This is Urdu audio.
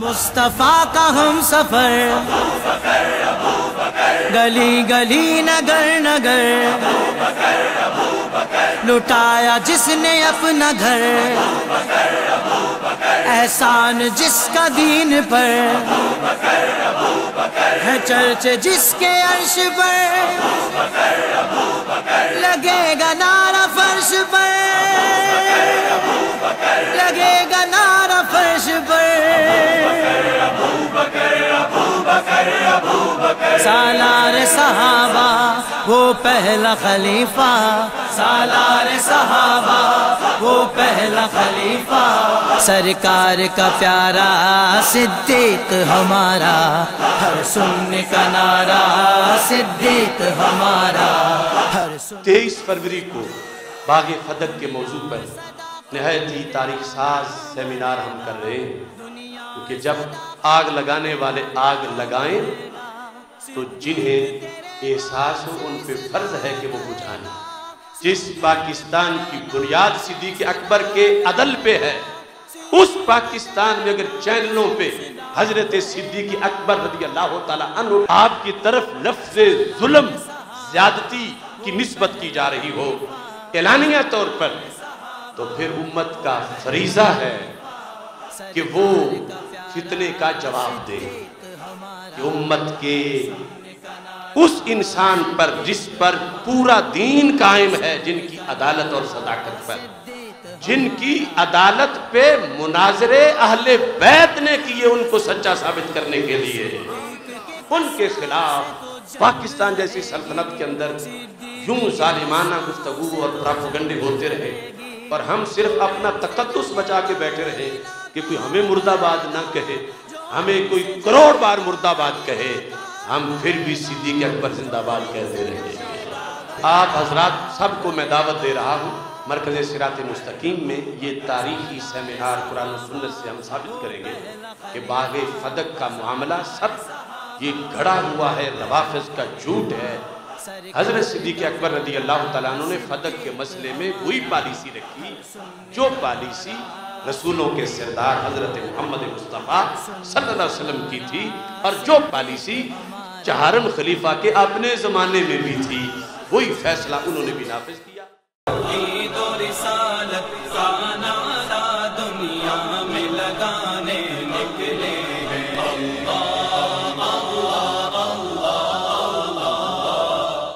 مصطفیٰ کا ہم سفر، گلی گلی نگر نگر، لٹایا جس نے اپنا گھر، احسان جس کا دین پر، ہے چرچ جس کے عرش پر، لگے گا نارا سالار صحابہ، وہ پہلا خلیفہ۔ سالار صحابہ، وہ پہلا خلیفہ۔ سرکار کا پیارا، صدیق ہمارا۔ ہر سننے کا نعرہ، صدیق ہمارا۔ ہر تیئیس فروری کو باغ فدق کے موضوع پر نہایت ہی تاریخ ساز سیمینار ہم کر رہے ہیں۔ کیونکہ جب آگ لگانے والے آگ لگائیں تو جنہیں احساس ہو ان پہ فرض ہے کہ وہ بجھائیں جس پاکستان کی بنیاد صدیق اکبر کے عدل پہ ہے، اس پاکستان میں اگر چینلوں پہ حضرت صدیق اکبر رضی اللہ تعالیٰ عنہ آپ کی طرف لفظ ظلم، زیادتی کی نسبت کی جا رہی ہو، اعلانیہ طور پر تو پھر امت کا فریضہ ہے کہ وہ فتنے کا جواب دے۔ کہ امت کے اس انسان پر جس پر پورا دین قائم ہے، جن کی عدالت اور صداقت پر۔ جن کی عدالت پہ مناظر اہل بیت نے کیے ان کو سچا ثابت کرنے کے لیے۔ ان کے خلاف پاکستان جیسی سلطنت کے اندر یوں ظالمانہ گفتگو اور پراپوگنڈے ہوتے رہے۔ اور ہم صرف اپنا تقدس بچا کے بیٹھے رہے کہ کوئی ہمیں مردہ باد نہ کہے۔ ہمیں کوئی کروڑ بار مردہ باد کہے، ہم پھر بھی صدیق اکبر زندہ باد کہتے رہے۔ آپ حضرات سب کو میں دعوت دے رہا ہوں، مرکز سرات مستقیم میں یہ تاریخی سیمینار قرآن و سنت سے ہم ثابت کریں گے کہ باغ فدق کا معاملہ سب، یہ گھڑا ہوا ہے روافظ کا جھوٹ ہے۔ حضرت صدیق اکبر رضی اللہ تعالیٰ عنہ نے فدق کے مسئلے میں وہی پالیسی رکھی، جو پالیسی رسولوں کے سردار حضرت محمد مصطفیٰ صلی اللہ علیہ وسلم کی تھی اور جو پالیسی چہارم خلیفہ کے اپنے زمانے میں بھی تھی، وہی فیصلہ انہوں نے بھی نافذ کیا۔ و رسالت